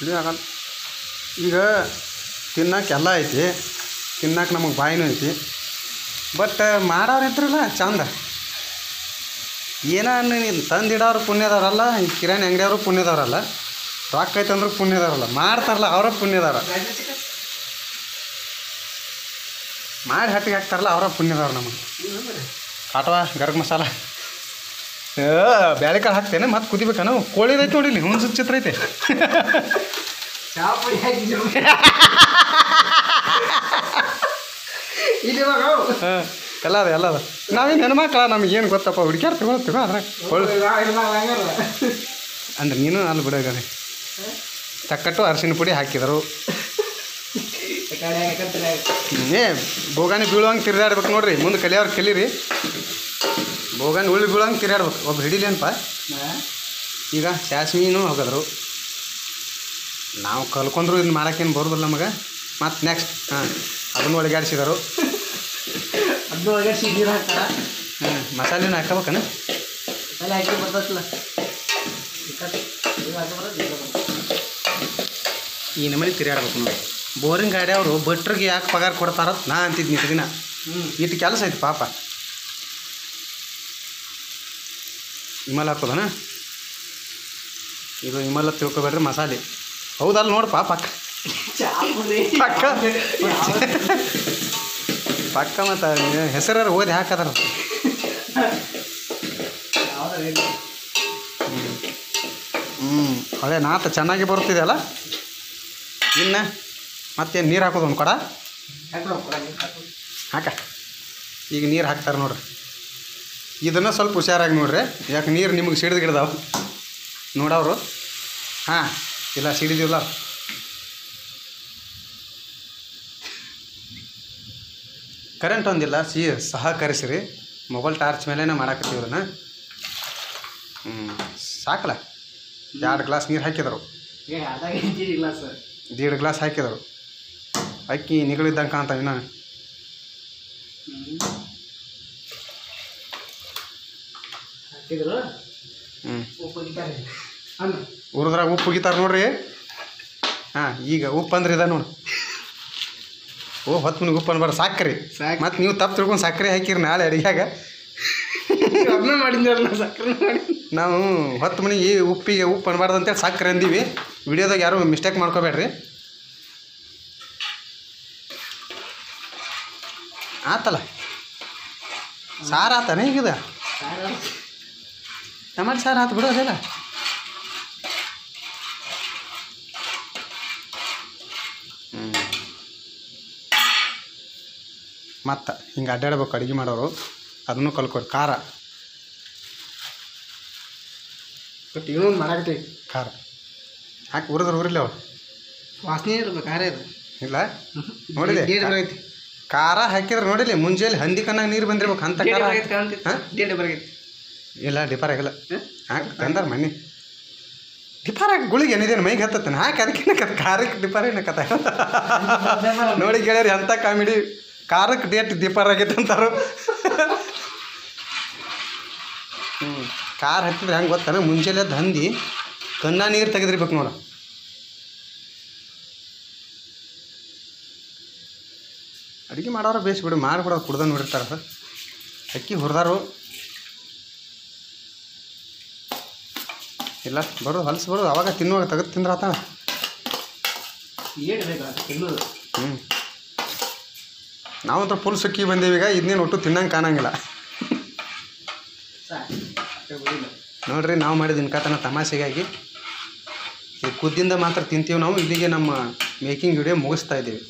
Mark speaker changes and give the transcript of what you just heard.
Speaker 1: ಇಳಿ ಆಗಲ್ಲ. ಈಗ ತಿನ್ನಕ್ಕೆ ಎಲ್ಲ ಐತಿ, ತಿನ್ನಕ್ಕೆ ನಮಗೆ ಬಾಯಿನೂ ಐತಿ. ಬಟ್ ಮಾಡೋರು ಇದ್ರಲ್ಲ ಚಂದ. ಏನ ನೀನು ತಂದಿಡೋರು ಪುಣ್ಯದವ್ರಲ್ಲ, ಈ ಕಿರಾಣಿ ಅಂಗಡಿಯವರು ಪುಣ್ಯದವ್ರಲ್ಲ, ರೊಕ್ಕ ಐತೆ ಅಂದ್ರೆ ಪುಣ್ಯದವ್ರಲ್ಲ, ಮಾಡ್ತಾರಲ್ಲ ಅವರ ಪುಣ್ಯದವ್ರ. ಮಾಡಿ ಹಟ್ಟಿಗೆ ಹಾಕ್ತಾರಲ್ಲ ಅವರ ಪುಣ್ಯದವ್ರು ನಮಗೆ. ಕಾಟವಾ ಗರಂ ಮಸಾಲ. ಬ್ಯಾಳೆ ಕಾಳು ಹಾಕ್ತೇನೆ ಮತ್ತೆ ಕುದಿಬೇಕಾನು ಕೋಳಿ ನೋಡಿ ಇಲ್ಲಿ ಹುಣ್ಸು ಚಿತ್ರ ಐತೆ. ಎಲ್ಲ ಅದ ಎಲ್ಲ ಅದ. ನಾವೇನು ಹೆಣ್ಮಕ್ಳ ನಮಗೇನು ಗೊತ್ತಪ್ಪ ಹುಡುಕ್ಯಾರ ತಗೊಳ್ತೀವ ಅದ್ರಾಗ ಕೊಳ್ಳು ಅಂದ್ರೆ ನೀನು ಅಲ್ಲಿ ಬಿಡೋಗದೆ ತಕ್ಕಟ್ಟು ಅರಿಶಿನ ಪುಡಿ ಹಾಕಿದರು. ಏ ಬೋಗಾನಿ ಬೀಳುವಂಗೆ ತಿರ್ಗಾಡ್ಬೇಕು ನೋಡ್ರಿ ಮುಂದೆ ಕಲಿಯವ್ರು ಕಲೀರಿ. ಬೋಗಾನಿ ಉಳ್ಳಿ ಬೀಳಂಗೆ ತಿರ್ಯಾಡ್ಬೇಕು ಒಬ್ಬ ಹಿಡಿಲೇನಪ್ಪ ಈಗ ಸಾಸ್ಮಿನೂ ಹೋಗಿದ್ರು. ನಾವು ಕಲ್ಕೊಂಡ್ರು ಇದನ್ನ ಮಾಡೋಕ್ಕೇನು ಬರೋದಿಲ್ಲ ನಮಗೆ. ಮತ್ತು ನೆಕ್ಸ್ಟ್ ಹಾಂ ಅದನ್ನು ಒಳಗಾಡಿಸಿದರು.
Speaker 2: ಅದನ್ನ ನೀರು ಹಾಕ್ತಾರ?
Speaker 1: ಹಾಂ ಮಸಾಲೆನ ಹಾಕಬೇಕನ
Speaker 2: ಮಸಾಲೆ ಹಾಕಿ ಬರ್ತಲ್ಲ.
Speaker 1: ಈ ನಮ್ಮಲ್ಲಿ ತಿರ್ಯಾಡ್ಬೇಕು ನೋಡಿ. ಬೋರಿಂಗ್ ಗಾಡಿ ಅವರು ಭಟ್ರಿಗೆ ಯಾಕೆ ಪಗಾರ ಕೊಡ್ತಾರ ನಾ ಅಂತಿದ್ನಿ ದಿನ.
Speaker 2: ಹ್ಞೂ
Speaker 1: ಇಟ್ಟು ಕೆಲಸ ಐತೆ ಪಾಪ. ಹಿಮಲ್ ಹಾಕೋದನ? ಇದು ಇಮಲ್ ತಿಳ್ಕೊಬೇಡ್ರಿ ಮಸಾಲೆ. ಹೌದಲ್ಲ ನೋಡಪ್ಪ ಪಕ್ಕ ಪಕ್ಕ. ಪಕ್ಕ ಮತ್ತು ಹೆಸರು ಓದಿ ಹಾಕದಾರ ಹ್ಞೂ ಅದೇ ನಾತ ಚೆನ್ನಾಗಿ ಬರುತ್ತಿದೆಯಲ್ಲ? ಇನ್ನ ಮತ್ತೇನು ನೀರು ಹಾಕೋದು ಒಂದು ಕೊಡ.
Speaker 2: ಹಾಕ.
Speaker 1: ಈಗ ನೀರು ಹಾಕ್ತಾರೆ ನೋಡ್ರಿ. ಇದನ್ನು ಸ್ವಲ್ಪ ಹುಷಾರಾಗಿ ನೋಡ್ರಿ. ಯಾಕೆ ನೀರು ನಿಮಗೆ ಸಿಡಿದು ಗಿಡ್ದಾವ? ನೋಡವರು ಹಾಂ ಇಲ್ಲ ಸಿಡಿದಿಲ್ಲ. ಕರೆಂಟ್ ಒಂದಿಲ್ಲ ಸಿ ಸಹಕರಿಸಿರಿ. ಮೊಬೈಲ್ ಟಾರ್ಚ್ ಮೇಲೇ ಮಾಡಾಕತ್ತೀವಿ ಅದನ್ನು ಹ್ಞೂ ಸಾಕಲ್ಲ ಎರಡು ಗ್ಲಾಸ್ ನೀರು ಹಾಕಿದರು. ದೀಡ್ ಗ್ಲಾಸ್ ಹಾಕಿದರು. ಅಕ್ಕಿ ನಿಗಳಿದ್ದಂಗೆ ಕಾಣ್ತಾವ ಇನ್ನು.
Speaker 2: ಹಾಕಿದ್ರು
Speaker 1: ಹ್ಞೂ
Speaker 2: ಉಪ್ಪು
Speaker 1: ಉರಿದ್ರಾಗ ಉಪ್ಪು ಉಗಿತಾರೆ ನೋಡ್ರಿ. ಹಾಂ ಈಗ ಉಪ್ಪು ಅಂದ್ರೆ ಇದ ನೋಡಿ. ಓ ಹೊತ್ತು ಮನಿಗೆ ಉಪ್ಪು ಅನ್ಬಾರ್ದು ಸಾಕ್ರಿ.
Speaker 2: ಸಾಕು.
Speaker 1: ಮತ್ತು ನೀವು ತಪ್ಪು ತಿಳ್ಕೊಂಡು ಸಕ್ಕರೆ ಹಾಕಿರಿ ನಾಳೆ ಅಡಿಗೆಗ
Speaker 2: ಅದನ್ನ ಮಾಡಿದ್ರಲ್ಲ ಸಕ್ಕರೆ ಮಾಡಿ.
Speaker 1: ನಾವು ಹೊತ್ತು ಮನಿಗೆ ಉಪ್ಪಿಗೆ ಉಪ್ಪು ಅನ್ಬಾರ್ದು ಅಂತೇಳಿ ಸಕ್ಕರೆ ಅಂದೀವಿ. ವಿಡಿಯೋದಾಗ ಯಾರು ಮಿಸ್ಟೇಕ್ ಮಾಡ್ಕೋಬೇಡ್ರಿ. ಆತಲ್ಲ. ಸಾರು ಆತನ ಈಗಿದ? ಟಮಾಟೆ ಸಾರು ಆತು ಬಿಡು ಅದೆಲ್ಲ. ಮತ್ತು ಹಿಂಗೆ ಅಡ್ಡಾಡ್ಬೇಕು ಅಡುಗೆ ಮಾಡೋರು ಅದನ್ನು ಕಲ್ಕೋರಿ ಖಾರ.
Speaker 2: ಬಟ್ ಇನ್ನೊಂದು ಮಾಡಾಕತ್ತೀವಿ
Speaker 1: ಖಾರ. ಹಾಕಿ ಉರಿದ್ರೆ ಉರಿಲ್ಲ ಅವ್ರು?
Speaker 2: ವಾಸನೆ ಇರಬೇಕು ಖಾರ ಇದು.
Speaker 1: ಇಲ್ಲ? ನೋಡಿದೆ ಖಾರ ಹಾಕಿದ್ರೆ ನೋಡಿಲ್ಲ ಮುಂಜಾನೆ ಹಂದಿ ಕಣ್ಣಾಗ ನೀರು ಬಂದಿರ್ಬೇಕು ಅಂತ ಖಾರ ಹಾಂ?
Speaker 2: ಡೇಟ್ ಬರೈತಿ
Speaker 1: ಇಲ್ಲ ಡಿಪಾರ್ ಆಗಿಲ್ಲ. ಹಾಕಿ ತಂದಾರ ಮನೆ ಡಿಪಾರ್ ಹಾಕಿ ಗುಳಿಗೆ ಏನಿದೇನು ಮೈಗೆ ಹತ್ತತ್ತೇನೆ? ಹಾಕಿ ಅದಕ್ಕೆ ಕತ್ ಖಾರಕ್ಕೆ ಡಿಪಾರ್ ಕತ ನೋಡಿ ಗೆಳೆಯರಿ ಅಂಥ ಕಾಮಿಡಿ ಖಾರಕ್ಕೆ ಡೇಟ್ ಡಿಪಾರ್ ಆಗೈತೆ ಅಂತಾರು ಹ್ಞೂ ಕಾರ್ ಹತ್ತಿದ್ರೆ ಹೆಂಗೆ ಗೊತ್ತಾನ? ಮುಂಚೆಲೆ ಹಂದಿ ಕಣ್ಣ ನೀರು ತೆಗೆದಿರ್ಬೇಕು ನೋಡ. ಅಡುಗೆ ಮಾಡೋರು ಬೇಸ್ ಬಿಡು ಕುಡ್ದು ಕುಡ್ದ ನೋಡಿರ್ತಾರ. ಅಕ್ಕಿ ಹುರಿದಾರು. ಇಲ್ಲ ಬರೋದು ಹೊಲಸು ಬರೋದು ಅವಾಗ ತಿನ್ನುವಾಗ ತೆಗೆದು ತಿಂದ್ರೆ ಆತ.
Speaker 2: ತಿನ್ನೋದು.
Speaker 1: ಹ್ಞೂ ನಾವಂತ ಫುಲ್ ಸುಕ್ಕಿ ಬಂದೀವಿ ಈಗ ಇದನ್ನೇನು ಒಟ್ಟು ತಿನ್ನಂಗೆ ಕಾಣಂಗಿಲ್ಲ. ನೋಡ್ರಿ ನಾವು ಮಾಡಿದ ಇನ್ಕಾತನ ತಮಾಷೆಗಾಗಿ. ಈ ಕುದ್ದಿಂದ ಮಾತ್ರ ತಿಂತೀವಿ ನಾವು ಇಲ್ಲಿಗೆ ನಮ್ಮ ಮೇಕಿಂಗ್ ವಿಡಿಯೋ ಮುಗಿಸ್ತಾ ಇದ್ದೀವಿ.